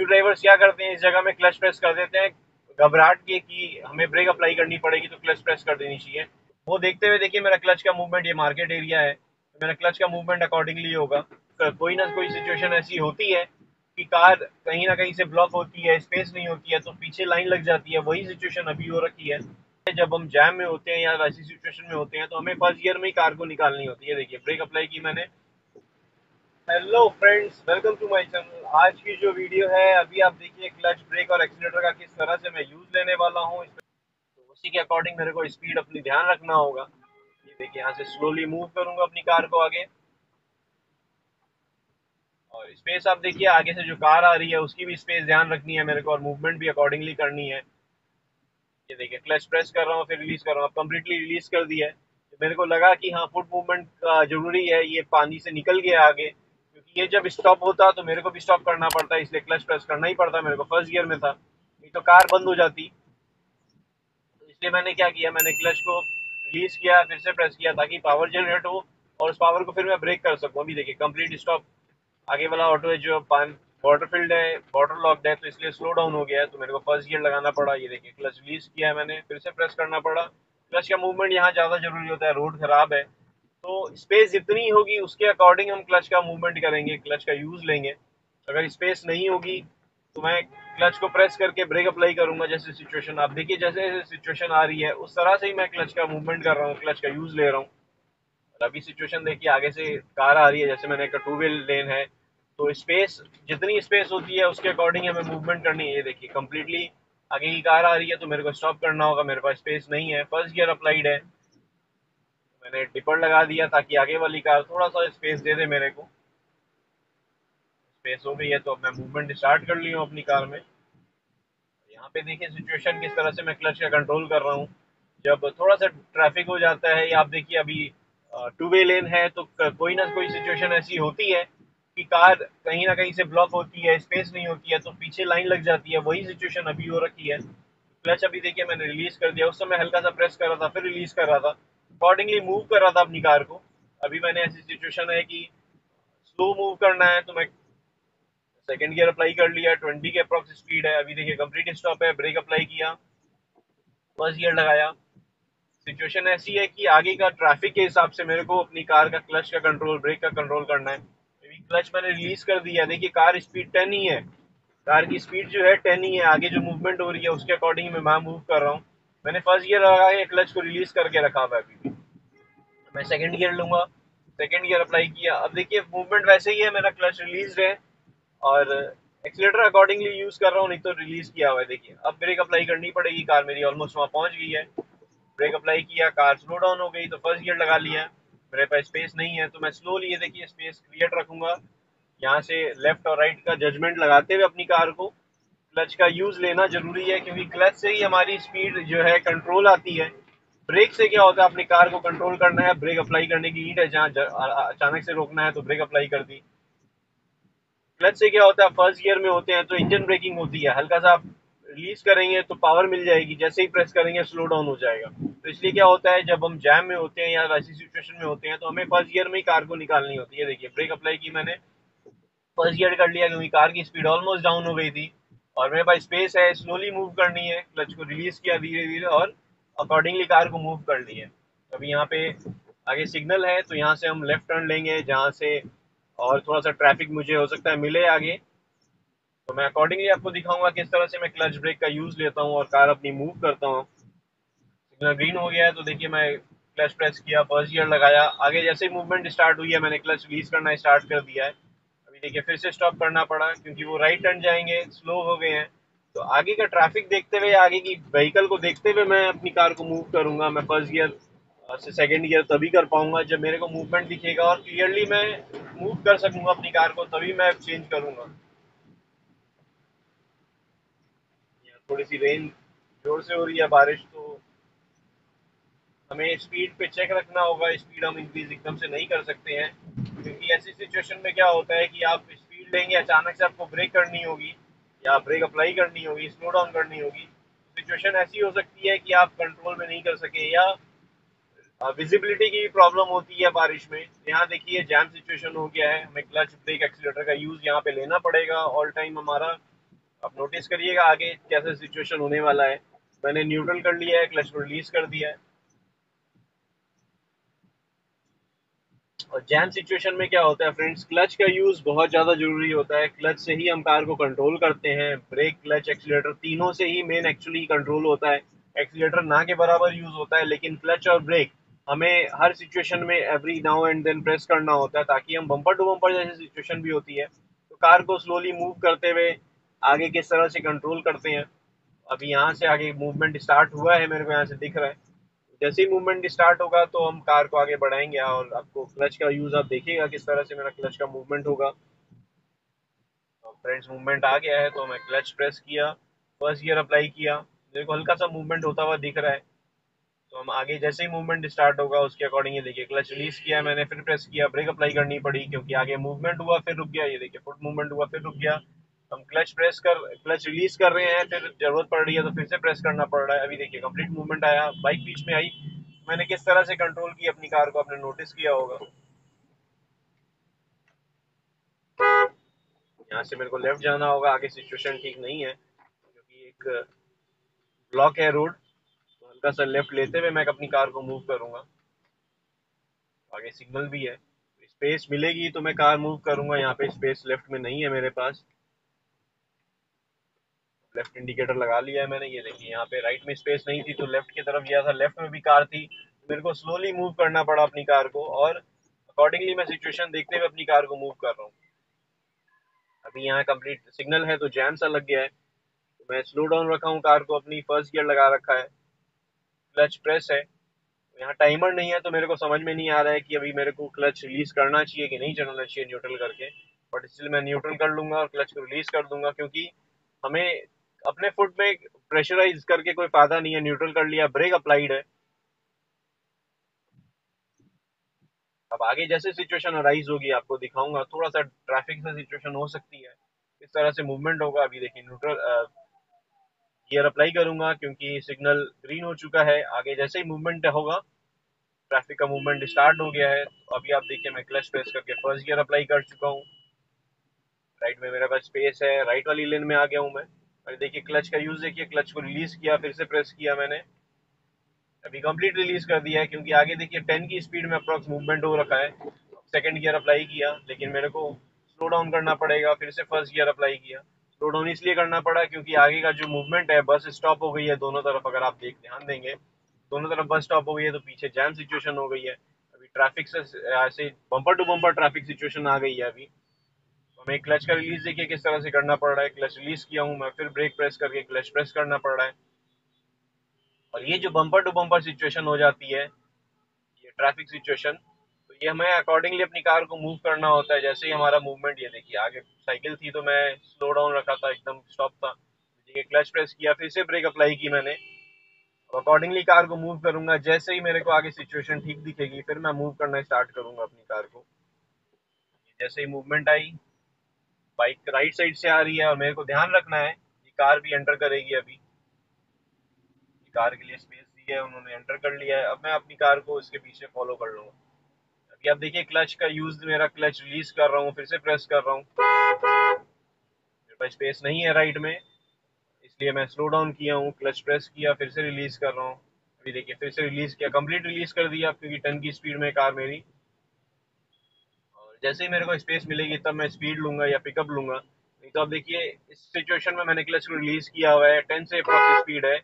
New drivers क्या करते हैं? इस जगह में क्लच प्रेस कर देते हैं। घबराहट के कि हमें ब्रेक अप्लाई करनी पड़ेगी तो क्लच प्रेस कर देनी चाहिए। वो देखते हुए देखिए, मेरा क्लच का मूवमेंट ये मार्केट एरिया है। मेरा क्लच का मूवमेंट अकॉर्डिंगली होगा। कोई ना कोई सिचुएशन ऐसी होती है कि कार कहीं ना कहीं से ब्लॉक होती है स्पेस नहीं होती है तो पीछे लाइन लग जाती है। वही सिचुएशन अभी हो रखी है। जब हम जैम में होते हैं या वैसी सिचुएशन में होते हैं तो हमें फ़र्स्ट ईयर में ही कार को निकालनी होती है। देखिए ब्रेक अप्लाई की मैंने। Hello friends welcome to my channel आज की जो वीडियो है, अभी आप देखिए क्लच ब्रेक और एक्सीटर का किस तरह से मैं यूज़ लेने वाला हूँ। तो उसी के अकॉर्डिंग मेरे को स्पीड अपनी ध्यान रखना होगा। ये देखिए, यहाँ से स्लोली मूव करूँगा अपनी कार को आगे। और स्पेस आप देखिए, आगे से जो कार आ रही है, उसकी भी स्पेस ध्यान रखनी है मेरे को और मूवमेंट भी अकॉर्डिंगली करनी है। ये देखिए क्लच प्रेस कर रहा हूँ, फिर रिलीज़ कर रहा हूँ। कम्प्लीटली रिलीज़ कर दिया है। तो मेरे को लगा कि हाँ फुट मूवमेंट ज़रूरी है। ये पानी से निकल गया आगे। ये जब स्टॉप होता तो मेरे को भी स्टॉप करना पड़ता है इसलिए क्लच प्रेस करना ही पड़ता मेरे को। फ़र्स्ट गियर में था, नहीं तो कार बंद हो जाती। तो इसलिए मैंने क्या किया, मैंने क्लच को रिलीज़ किया, फिर से प्रेस किया ताकि पावर जनरेट हो और उस पावर को फिर मैं ब्रेक कर सकूँ। अभी देखिए कंप्लीट स्टॉप आगे वाला ऑटो है जो पान वाटर फ़ील्ड है वाटर लॉक्ड है तो इसलिए स्लो डाउन हो गया है तो मेरे को फ़र्स्ट गियर लगाना पड़ा। ये देखिए क्लच रिलीज़ किया है मैंने, फिर से प्रेस करना पड़ा। क्लच का मूवमेंट यहाँ ज़्यादा ज़रूरी होता है रोड खराब है। तो स्पेस जितनी होगी, उसके अकॉर्डिंग हम क्लच का मूवमेंट करेंगे क्लच का यूज़ लेंगे। अगर स्पेस नहीं होगी तो मैं क्लच को प्रेस करके ब्रेक अप्लाई करूँगा, जैसे सिचुएशन आप देखिए, जैसे जैसे सिचुएशन आ रही है, उस तरह से ही मैं क्लच का मूवमेंट कर रहा हूँ क्लच का यूज़ ले रहा हूँ। अभी सिचुएशन देखिए, आगे से कार आ रही है, जैसे मैंने टू व्हील लेन है। तो स्पेस जितनी स्पेस होती है, उसके अकॉर्डिंग हमें मूवमेंट करनी है। ये देखिए कम्प्लीटली आगे की कार आ रही है तो मेरे को स्टॉप करना होगा, मेरे पास स्पेस नहीं है। फ़र्स्ट गियर अप्लाइड है। मैंने टिपर लगा दिया ताकि आगे वाली कार थोड़ा सा स्पेस दे दे मेरे को। स्पेस हो गई है तो अब मैं मूवमेंट स्टार्ट कर ली हूँ अपनी कार में। यहाँ पे देखिए सिचुएशन किस तरह से मैं क्लच का कंट्रोल कर रहा हूँ। जब थोड़ा सा ट्रैफ़िक हो जाता है, या आप देखिए अभी टू वे लेन है तो कोई ना कोई सिचुएशन ऐसी होती है कि कार कहीं ना कहीं से ब्लॉक होती है स्पेस नहीं होती है तो पीछे लाइन लग जाती है। वही सिचुएशन अभी हो रखी है। क्लच अभी देखिए मैंने रिलीज़ कर दिया। उस समय हल्का सा प्रेस कर रहा था, फिर रिलीज़ कर रहा था। अकॉर्डिंगली मूव कर रहा था अपनी कार को। अभी मैंने ऐसी सिचुएशन है कि स्लो मूव करना है तो मैं सेकेंड गियर अप्लाई कर लिया ट्वेंटी के अप्रॉक्स स्पीड है। अभी देखिए कंप्लीट स्टॉप है ब्रेक अप्लाई किया फ़र्स्ट गियर लगाया। सिचुएशन ऐसी है कि आगे का ट्रैफ़िक के हिसाब से मेरे को अपनी कार का क्लच का कंट्रोल ब्रेक का कंट्रोल करना है। अभी क्लच मैंने रिलीज़ कर दिया देखिए कार स्पीड टेन ही है। कार की स्पीड जो है टेन ही है। आगे जो मूवमेंट हो रही है, उसके अकॉर्डिंग मैं मूव कर रहा हूँ। मैंने फ़र्स्ट गियर लगा के क्लच को रिलीज़ करके रखा हुआ अभी भी। मैं सेकंड गियर लूँगा। सेकंड गियर अप्लाई किया। अब देखिए मूवमेंट वैसे ही है, मेरा क्लच रिलीज़ है। और एक्सीटर अकॉर्डिंगली यूज़ कर रहा हूँ, नहीं तो रिलीज़ किया हुआ है। देखिए, अब ब्रेक अप्लाई करनी पड़ेगी। कार मेरी ऑलमोस्ट वहाँ पहुँच गई है। ब्रेक अप्लाई किया कार स्लो डाउन हो गई तो फ़र्स्ट गियर लगा लिया। मेरे पास स्पेस नहीं है तो मैं स्लोली ये देखिए स्पेस क्रिएट रखूँगा। यहाँ से लेफ़्ट और राइट का जजमेंट लगाते हुए अपनी कार को। क्लच का यूज़ लेना ज़रूरी है, क्योंकि क्लच से ही हमारी स्पीड जो है कंट्रोल आती है। ब्रेक से क्या होता है, अपनी कार को कंट्रोल करना है ब्रेक अप्लाई करने की नीड है, जहाँ अचानक से रोकना है तो ब्रेक अप्लाई कर दी। क्लच से क्या होता है फ़र्स्ट गियर में होते हैं तो इंजन ब्रेकिंग होती है। हल्का सा आप रिलीज़ करेंगे तो पावर मिल जाएगी। जैसे ही प्रेस करेंगे स्लो डाउन हो जाएगा। तो इसलिए क्या होता है, जब हम जैम में होते हैं या वैसी सिचुएशन में होते हैं तो हमें फ़र्स्ट गियर में ही कार को निकालनी होती है। देखिए ब्रेक अप्लाई की मैंने फ़र्स्ट गियर कर लिया, क्योंकि कार की स्पीड ऑलमोस्ट डाउन हो गई थी। और मेरे पास स्पेस है स्लोली मूव करनी है। क्लच को रिलीज़ किया धीरे धीरे और अकॉर्डिंगली कार को मूव कर ली है। अभी यहाँ पे आगे सिग्नल है तो यहाँ से हम लेफ़्ट टर्न लेंगे, जहाँ से और थोड़ा सा ट्रैफ़िक मुझे हो सकता है मिले आगे। तो मैं अकॉर्डिंगली आपको दिखाऊँगा किस तरह से मैं क्लच ब्रेक का यूज़ लेता हूँ और कार अपनी मूव करता हूँ। सिग्नल ग्रीन हो गया है तो देखिए मैं क्लच प्रेस किया फ़र्स्ट गियर लगाया। आगे जैसे मूवमेंट स्टार्ट हुई है, मैंने क्लच रिलीज़ करना स्टार्ट कर दिया है। देखिए, फिर से स्टॉप करना पड़ा क्योंकि वो राइट टर्न जाएँगे स्लो हो गए हैं। तो आगे का ट्रैफ़िक देखते हुए, आगे की व्हीकल को देखते हुए मैं अपनी कार को मूव करूँगा। मैं फ़र्स्ट गियर से सेकेंड गियर तभी कर पाऊँगा जब मेरे को मूवमेंट दिखेगा और क्लियरली मैं मूव कर सकूँगा अपनी कार को, तभी मैं चेंज करूँगा। थोड़ी सी रेन ज़ोर से हो रही है, बारिश तो हमें स्पीड पे चेक रखना होगा। स्पीड हम इंक्रीज एकदम से नहीं कर सकते हैं। क्योंकि ऐसी सिचुएशन में क्या होता है कि आप स्पीड लेंगे, अचानक से आपको ब्रेक करनी होगी, या ब्रेक अप्लाई करनी होगी स्लो डाउन करनी होगी सिचुएशन ऐसी हो सकती है कि आप कंट्रोल में नहीं कर सके, या विजिबिलिटी की प्रॉब्लम होती है बारिश में। यहाँ देखिए जैम सिचुएशन हो गया है, हमें क्लच ब्रेक एक्सीटर का यूज़ यहाँ पे लेना पड़ेगा ऑल टाइम हमारा। आप नोटिस करिएगा आगे कैसे सिचुएशन होने वाला है। मैंने न्यूट्रल कर लिया है क्लच को रिलीज़ कर दिया है। और जैम सिचुएशन में क्या होता है फ्रेंड्स क्लच का यूज़ बहुत ज़्यादा ज़रूरी होता है। क्लच से ही हम कार को कंट्रोल करते हैं। ब्रेक क्लच एक्सीटर तीनों से ही मेन एक्चुअली कंट्रोल होता है। एक्सीटर ना के बराबर यूज़ होता है, लेकिन क्लच और ब्रेक हमें हर सिचुएशन में every now and then press करना होता है, ताकि हम बम्पर टू बम्पर जैसी सिचुएशन भी होती है। तो कार को स्लोली मूव करते हुए आगे किस तरह से कंट्रोल करते हैं। अभी यहाँ से आगे मूवमेंट स्टार्ट हुआ है, मेरे को यहाँ से दिख रहा है। जैसे ही मूवमेंट स्टार्ट होगा तो हम कार को आगे बढ़ाएँगे। और आपको क्लच का यूज़ आप देखिएगा किस तरह से मेरा क्लच का मूवमेंट होगा। फ्रेंड्स मूवमेंट आ गया है तो मैं क्लच प्रेस किया फ़र्स्ट गियर अप्लाई किया। मेरे को हल्का सा मूवमेंट होता हुआ दिख रहा है। तो हम आगे जैसे ही मूवमेंट स्टार्ट होगा, उसके अकॉर्डिंग ये देखिए क्लच रिलीज़ किया, मैंने फिर प्रेस किया। ब्रेक अप्लाई करनी पड़ी, क्योंकि आगे मूवमेंट हुआ, फिर रुक गया। ये देखिए फुट मूवमेंट हुआ, फिर रुक गया। हम क्लच प्रेस कर क्लच रिलीज़ कर रहे हैं, फिर ज़रूरत पड़ रही है तो फिर से प्रेस करना पड़ रहा है। अभी देखिए कंप्लीट मूवमेंट आया बाइक बीच में आई। मैंने किस तरह से कंट्रोल की अपनी कार को? आपने नोटिस किया होगा। यहाँ से मेरे को लेफ़्ट जाना होगा, आगे सिचुएशन ठीक नहीं है, क्योंकि एक ब्लॉक है रोड तो हल्का सा लेफ़्ट लेते हुए मैं अपनी कार को मूव करूँगा। आगे सिग्नल भी है। स्पेस मिलेगी तो मैं कार मूव करूँगा, यहाँ पे स्पेस लेफ़्ट में नहीं है मेरे पास। लेफ़्ट इंडिकेटर लगा लिया है मैंने। ये देखिए, यहाँ पे राइट में स्पेस नहीं थी तो लेफ़्ट की तरफ़ गया था। लेफ़्ट में भी कार थी। मेरे को स्लोली मूव करना पड़ा अपनी कार को और अकॉर्डिंगली मैं सिचुएशन देखते हुए अपनी कार को मूव कर रहा हूँ। अभी यहाँ कंप्लीट सिग्नल है तो जैम सा लग गया है। तो मैं स्लो डाउन रखा हूँ कार को, अपनी फ़र्स्ट गियर लगा रखा है। क्लच प्रेस है। यहाँ टाइमर नहीं है तो मेरे को समझ में नहीं आ रहा है कि अभी मेरे को क्लच रिलीज़ करना चाहिए कि नहीं चलाना चाहिए न्यूट्रल करके। बट स्टिल मैं न्यूट्रल कर लूँगा और क्लच को रिलीज़ कर दूँगा, क्योंकि हमें अपने फुट में प्रेशराइज करके कोई फ़ायदा नहीं है न्यूट्रल कर लिया ब्रेक अप्लाइड है। अब आगे जैसे सिचुएशन अराइज होगी, आपको दिखाऊँगा थोड़ा सा ट्रैफ़िक से सिचुएशन हो सकती है। इस तरह से मूवमेंट होगा, अभी देखिए न्यूट्रल गियर अप्लाई करूँगा, क्योंकि सिग्नल ग्रीन हो चुका है। आगे जैसे ही मूवमेंट होगा ट्रैफ़िक का मूवमेंट स्टार्ट हो गया है। तो अभी आप देखिए, मैं क्लच प्रेस करके फ़र्स्ट गियर अप्लाई कर चुका हूँ। राइट में मेरे पास स्पेस है राइट वाली लेन में आ गया हूँ मैं। अभी देखिए क्लच का यूज़ देखिए क्लच को रिलीज़ किया, फिर से प्रेस किया मैंने। अभी कंप्लीट रिलीज़ कर दिया है, क्योंकि आगे देखिए टेन की स्पीड में अप्रोक्स मूवमेंट हो रखा है। सेकंड गियर अप्लाई किया, लेकिन मेरे को स्लो डाउन करना पड़ेगा, फिर से फ़र्स्ट गियर अप्लाई किया। स्लो डाउन इसलिए करना पड़ा क्योंकि आगे का जो मूवमेंट है, बस स्टॉप हो गई है दोनों तरफ़, अगर आप देख ध्यान देंगे। दोनों तरफ़ बस स्टॉप हो गई है तो पीछे जैम सिचुएशन हो गई है। अभी ट्रैफ़िक से ऐसे bumper to bumper traffic situation आ गई है अभी। हमें क्लच का रिलीज़ देखिए किस तरह से करना पड़ रहा है। क्लच रिलीज़ किया हूँ मैं, फिर ब्रेक प्रेस करके क्लच प्रेस करना पड़ रहा है। और ये जो बम्पर टू बम्पर सिचुएशन हो जाती है, ये ट्रैफ़िक सिचुएशन तो ये हमें अकॉर्डिंगली अपनी कार को मूव करना होता है। जैसे ही हमारा मूवमेंट ये देखिए, आगे साइकिल थी तो मैं स्लो डाउन रखा था, एकदम स्टॉप था। ये क्लच प्रेस किया, फिर से ब्रेक अप्लाई की मैंने। अकॉर्डिंगली कार को मूव करूँगा। जैसे ही मेरे को आगे सिचुएशन ठीक दिखेगी, फिर मैं मूव करना स्टार्ट करूँगा अपनी कार को। जैसे ही मूवमेंट आई बाइक राइट साइड से आ रही है और मेरे को ध्यान रखना है कि कार भी एंटर करेगी अभी। कार के लिए स्पेस दी है, उन्होंने एंटर कर लिया है। अब मैं अपनी कार को इसके पीछे फॉलो कर लूँगा। अभी आप देखिए क्लच का यूज़ मेरा क्लच रिलीज़ कर रहा हूँ, फिर से प्रेस कर रहा हूँ। मेरे पास स्पेस नहीं है राइट में, इसलिए मैं स्लो डाउन किया हूँ क्लच प्रेस किया, फिर से रिलीज़ कर रहा हूँ। अभी देखिए, फिर से रिलीज़ किया कंप्लीट रिलीज़ कर दिया, क्योंकि टन की स्पीड में कार मेरी जैसे ही मेरे को स्पेस मिलेगी, तब मैं स्पीड लूँगा या पिकअप लूँगा। नहीं तो आप देखिए, इस सिचुएशन में मैंने क्लच रिलीज़ किया हुआ है टेन से अप्रॉक्स स्पीड है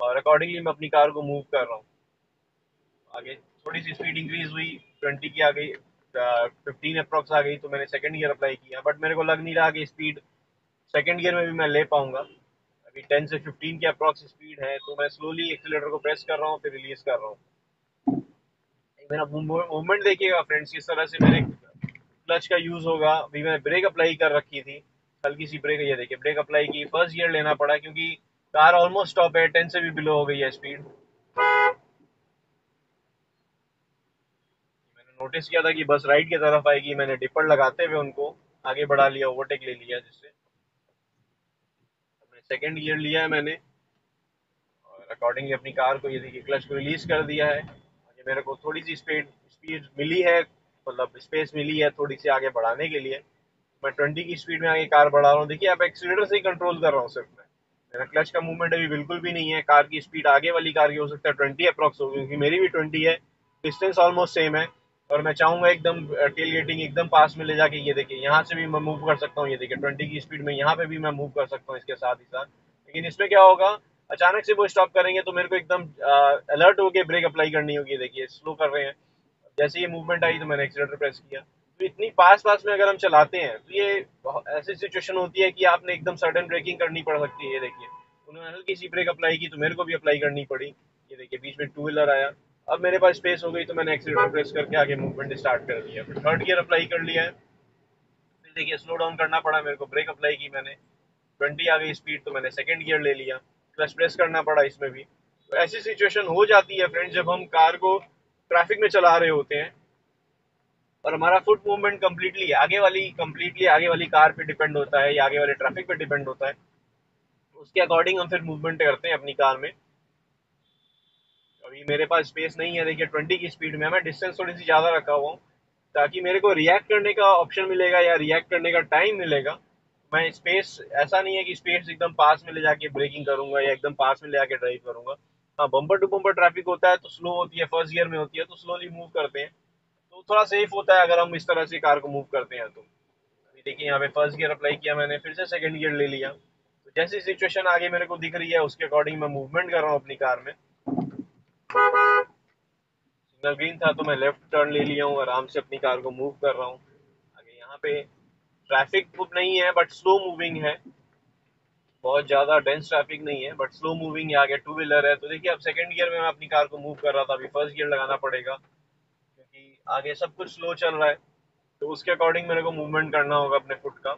और अकॉर्डिंगली मैं अपनी कार को मूव कर रहा हूँ। आगे थोड़ी सी स्पीड इंक्रीज हुई ट्वेंटी की आ गई फिफ्टीन अप्रॉक्स आ गई तो मैंने सेकेंड गियर अप्लाई किया। बट मेरे को लग नहीं रहा कि स्पीड सेकेंड गियर में भी मैं ले पाऊँगा। अभी टेन से फिफ्टीन की अप्रॉक्स स्पीड है तो मैं स्लोली एक्सीटर को प्रेस कर रहा हूँ, फिर रिलीज़ कर रहा हूँ। मेरा मूवमेंट देखिएगा फ्रेंड्स किस तरह से मेरे क्लच का यूज़ होगा। अभी मैंने ब्रेक अप्लाई कर रखी थी। हल्की सी ब्रेक ये देखिए ब्रेक अप्लाई की। फ़र्स्ट गियर लेना पड़ा क्योंकि कार ऑलमोस्ट स्टॉप है टेन से भी बिलो हो गई है स्पीड मैंने नोटिस किया था कि बस राइट की तरफ़ आएगी। मैंने डिपर लगाते हुए उनको आगे बढ़ा लिया ओवरटेक ले लिया जिससे। सेकेंड गियर लिया है मैंने। और अकॉर्डिंगली अपनी कार को ये देखिए क्लच को रिलीज़ कर दिया है। मेरे को थोड़ी सी स्पीड स्पीड मिली है। मतलब स्पेस मिली है थोड़ी सी आगे बढ़ाने के लिए। मैं ट्वेंटी की स्पीड में आगे कार बढ़ा रहा हूँ। देखिए आप एक्सीटर से ही कंट्रोल कर रहा हूँ सिर्फ़ मैं। मेरा क्लच का मूवमेंट अभी बिल्कुल भी नहीं है। कार की स्पीड आगे वाली कार की हो सकता है ट्वेंटी अप्रॉक्स हो, क्योंकि मेरी भी ट्वेंटी है। डिस्टेंस ऑलमोस्ट सेम है। और मैं चाहूँगा एकदम टेल गेटिंग एकदम पास में ले जाके ये देखिए, यहाँ से भी मैं मूव कर सकता हूँ। ये देखिए ट्वेंटी की स्पीड में यहाँ पे भी मैं मूव कर सकता हूँ इसके साथ ही साथ। लेकिन इसमें क्या होगा, अचानक से वो स्टॉप करेंगे तो मेरे को एकदम अलर्ट होकर ब्रेक अप्लाई करनी होगी। देखिए स्लो कर रहे हैं। जैसे ये मूवमेंट आई तो मैंने एक्सीटर प्रेस किया। तो इतनी पास पास में अगर हम चलाते हैं तो ये ऐसी सिचुएशन होती है कि आपने एकदम सडन ब्रेकिंग करनी पड़ सकती है, ये देखिए। उन्होंने हल्की सी ब्रेक अप्लाई की तो मेरे को भी अप्लाई करनी पड़ी। ये देखिए, बीच में टू व्हीलर आया। अब मेरे पास स्पेस हो गई तो मैंने एक्सीटर प्रेस करके आगे मूवमेंट स्टार्ट कर लिया फिर थर्ड गियर अप्लाई कर लिया है। फिर देखिए स्लो डाउन करना पड़ा मेरे को। ब्रेक अप्लाई की मैंने। ट्वेंटी आ गई स्पीड तो मैंने सेकेंड गियर ले लिया। क्लच प्रेस करना पड़ा इसमें भी। तो ऐसी सिचुएशन हो जाती है फ्रेंड जब हम कार को ट्रैफ़िक में चला रहे होते हैं। और हमारा फुट मूवमेंट कम्प्लीटली आगे वाली कम्प्लीटली आगे वाली कार पे डिपेंड होता है या आगे वाले ट्रैफ़िक पे डिपेंड होता है। उसके अकॉर्डिंग हम फिर मूवमेंट करते हैं अपनी कार में। अभी मेरे पास स्पेस नहीं है, देखिए ट्वेंटी की स्पीड में मैं डिस्टेंस थोड़ी सी ज़्यादा रखा हुआ हूँ, ताकि मेरे को रिएक्ट करने का ऑप्शन मिलेगा या रिएक्ट करने का टाइम मिलेगा। मैं स्पेस ऐसा नहीं है कि स्पेस एकदम पास में ले जाके ब्रेकिंग करूँगा या एकदम पास में ले जाके ड्राइव करूँगा। हाँ बम्पर टू बम्पर ट्रैफ़िक होता है तो स्लो होती है फ़र्स्ट गियर में होती है तो स्लोली मूव करते हैं। तो थोड़ा सेफ़ होता है अगर हम इस तरह से कार को मूव करते हैं तो। देखिए, यहाँ पे फ़र्स्ट गियर अप्लाई किया मैंने, फिर से सेकंड गियर ले लिया। तो जैसी सिचुएशन आगे मेरे को दिख रही है, उसके अकॉर्डिंग मैं मूवमेंट कर रहा हूँ अपनी कार में। सिग्नल ग्रीन था तो मैं लेफ़्ट टर्न ले लिया हूँ, आराम से अपनी कार को मूव कर रहा हूँ। आगे यहाँ पे ट्रैफ़िक नहीं है बट स्लो मूविंग है। बहुत ज़्यादा डेंस ट्रैफ़िक नहीं है बट स्लो मूविंग है, आगे टू व्हीलर है। तो देखिए, अब सेकंड गियर में मैं अपनी कार को मूव कर रहा था, अभी फ़र्स्ट गियर लगाना पड़ेगा। क्योंकि आगे सब कुछ स्लो चल रहा है। तो उसके अकॉर्डिंग मेरे को मूवमेंट करना होगा अपने फुट का।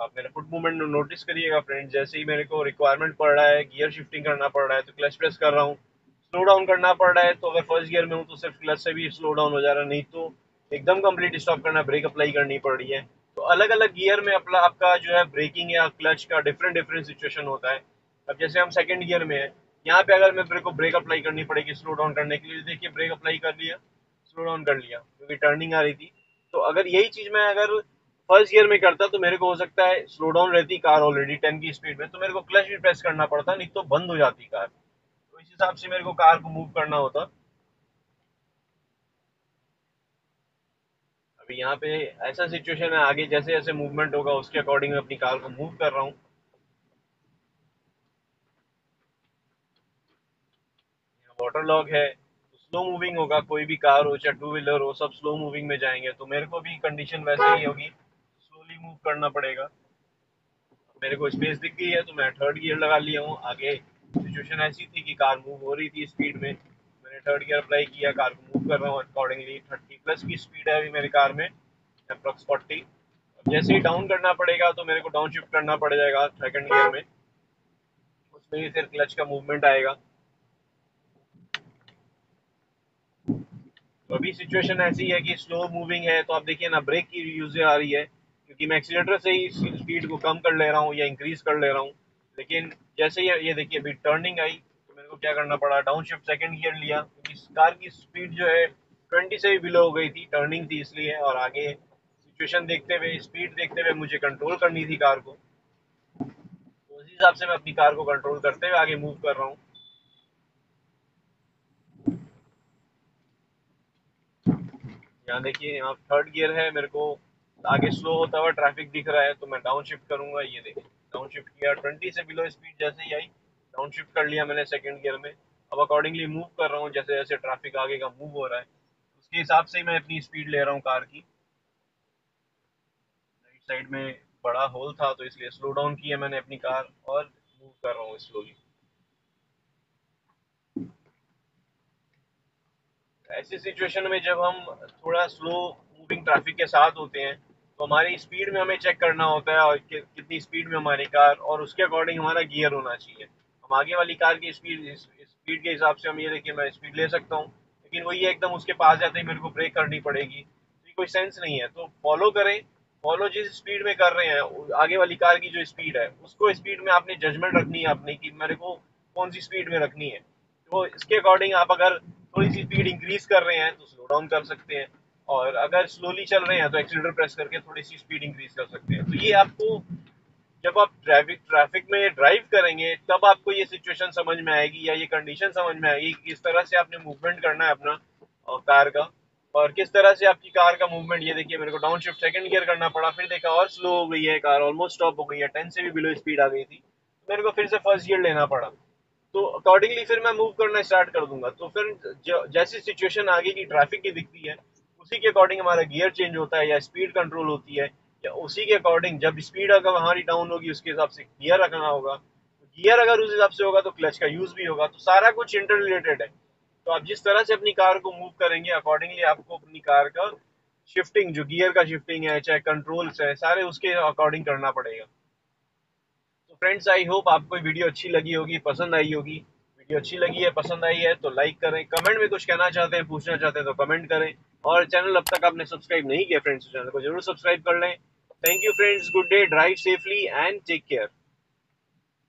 आप मेरे फुट मूवमेंट नोटिस करिएगा फ्रेंड जैसे ही मेरे को रिक्वायरमेंट पड़ रहा है गियर शिफ्टिंग करना पड़ रहा है तो क्लच प्रेस कर रहा हूँ। स्लो डाउन करना पड़ रहा है तो अगर फ़र्स्ट गियर में हूँ तो सिर्फ़ क्लच से भी स्लो डाउन हो जा रहा है। नहीं तो एकदम कंप्लीट स्टॉप करना ब्रेक अप्लाई करनी पड़ रही है। तो अलग अलग गियर में अपना आपका जो है ब्रेकिंग या क्लच का डिफरेंट डिफरेंट सिचुएशन होता है। अब जैसे हम सेकंड गियर में है, यहाँ पे अगर मैं ब्रेक को ब्रेक अप्लाई करनी पड़ेगी स्लो डाउन करने के लिए, देखिए ब्रेक अप्लाई कर लिया स्लो डाउन कर लिया, क्योंकि टर्निंग आ रही थी। तो अगर यही चीज़ मैं अगर फ़र्स्ट गियर में करता तो मेरे को हो सकता है स्लो डाउन रहती कार ऑलरेडी टेन की स्पीड में तो मेरे को क्लच भी प्रेस करना पड़ता, नहीं तो बंद हो जाती कार तो इस हिसाब से मेरे को कार को मूव करना होता। अभी यहाँ पे ऐसा सिचुएशन है, आगे जैसे जैसे मूवमेंट होगा, उसके अकॉर्डिंग मैं अपनी कार को मूव कर रहा हूँ। वाटर लॉग है स्लो मूविंग होगा, कोई भी कार हो, चाहे टू व्हीलर हो, सब स्लो मूविंग में जाएँगे। तो मेरे को भी कंडीशन वैसे ही होगी स्लोली मूव करना पड़ेगा। मेरे को स्पेस दिख गई है तो मैं थर्ड गियर लगा लिया हूँ। आगे सिचुएशन ऐसी थी कि कार मूव हो रही थी स्पीड में। मैंने थर्ड गियर अप्लाई किया कार को मूव कर रहा हूँ अकॉर्डिंगली थर्टी प्लस की स्पीड है अभी मेरी कार में अप्रॉक्स फोर्टी जैसे ही डाउन करना पड़ेगा तो मेरे को डाउन शिफ्ट करना पड़ जाएगा सेकंड गियर में. उसमें भी फिर क्लच का मूवमेंट आएगा. तो अभी सिचुएशन ऐसी है कि स्लो मूविंग है तो आप देखिए ना ब्रेक की यूज़ आ रही है, क्योंकि मैं एक्सीटर से ही स्पीड को कम कर ले रहा हूँ या इंक्रीज कर ले रहा हूँ. लेकिन जैसे ही ये देखिए, अभी टर्निंग आई क्या करना पड़ा? डाउन शिफ्ट सेकेंड गियर लिया, क्योंकि कार की स्पीड जो है ट्वेंटी से भी बिलो हो गई थी टर्निंग थी इसलिए, और आगे सिचुएशन देखते हुए स्पीड देखते हुए मुझे कंट्रोल करनी थी कार को। तो उसी हिसाब से मैं अपनी कार को कंट्रोल करते हुए आगे मूव कर रहा हूँ। यहाँ देखिए, यहाँ थर्ड गियर है, मेरे को आगे स्लो होता हुआ ट्रैफ़िक दिख रहा है तो मैं डाउन शिफ्ट करूँगा, ये देखिए डाउन शिफ्ट किया ट्वेंटी से बिलो स्पीड जैसे ही आई। डाउन शिफ्ट कर लिया मैंने सेकेंड गियर में। अब अकॉर्डिंगली मूव कर रहा हूँ जैसे जैसे ट्रैफ़िक आगे का मूव हो रहा है। उसके हिसाब से ही मैं अपनी स्पीड ले रहा हूँ कार की। राइट साइड में बड़ा होल था तो इसलिए स्लो डाउन किया मैंने अपनी कार और मूव कर रहा हूँ स्लोली ऐसी सिचुएशन में जब हम थोड़ा स्लो मूविंग ट्रैफ़िक के साथ होते हैं तो हमारी स्पीड में हमें चेक करना होता है और कि, कितनी स्पीड में हमारी कार और उसके अकॉर्डिंग हमारा गियर होना चाहिए। हम आगे वाली कार की स्पीड स्पीड के हिसाब से हम ये देखिए, मैं स्पीड ले सकता हूँ। लेकिन वही एकदम उसके पास जाते ही मेरे को ब्रेक करनी पड़ेगी। तो कोई सेंस नहीं है। तो फॉलो करें। फॉलो जिस स्पीड में कर रहे हैं आगे वाली कार की जो स्पीड है, उसको स्पीड में आपने जजमेंट रखनी है अपनी कि मेरे को कौन सी स्पीड में रखनी है। तो इसके अकॉर्डिंग आप अगर थोड़ी सी स्पीड इंक्रीज कर रहे हैं तो स्लो डाउन कर सकते हैं। और अगर स्लोली चल रहे हैं तो एक्सीटर प्रेस करके थोड़ी सी स्पीड इंक्रीज कर सकते हैं। तो ये आपको जब आप ट्रैफ़िक ट्रैफ़िक में ड्राइव करेंगे, तब आपको ये सिचुएशन समझ में आएगी या ये कंडीशन समझ में आएगी किस तरह से आपने मूवमेंट करना है अपना कार का। और किस तरह से आपकी कार का मूवमेंट ये देखिए, मेरे को डाउन शिफ्ट सेकंड गियर करना पड़ा, फिर देखा और स्लो हो गई है कार ऑलमोस्ट स्टॉप हो गई है टेन से भी बिलो स्पीड आ गई थी। मेरे को फिर से फ़र्स्ट गियर लेना पड़ा। तो अकॉर्डिंगली फिर मैं मूव करना स्टार्ट कर दूँगा। तो फिर जैसी सिचुएशन आगे की ट्रैफ़िक की दिखती है, उसी के अकॉर्डिंग हमारा गियर चेंज होता है या स्पीड कंट्रोल होती है। उसी के अकॉर्डिंग जब स्पीड अगर हमारी डाउन होगी, उसके हिसाब से गियर रखना होगा। गियर अगर उस हिसाब से होगा तो क्लच का यूज़ भी होगा। तो सारा कुछ इंटर रिलेटेड है। तो आप जिस तरह से अपनी कार को मूव करेंगे अकॉर्डिंगली आपको अपनी कार का शिफ्टिंग जो गियर का शिफ्टिंग है, चाहे कंट्रोल्स है, सारे उसके अकॉर्डिंग करना पड़ेगा। तो फ्रेंड्स आई होप आपको वीडियो अच्छी लगी होगी, पसंद आई होगी। वीडियो अच्छी लगी है, पसंद आई है तो लाइक करें। कमेंट में कुछ कहना चाहते हैं, पूछना चाहते हैं तो कमेंट करें। और चैनल अब तक आपने सब्सक्राइब नहीं किया फ्रेंड्स चैनल को ज़रूर सब्सक्राइब कर लें। Thank you friends good day drive safely and take care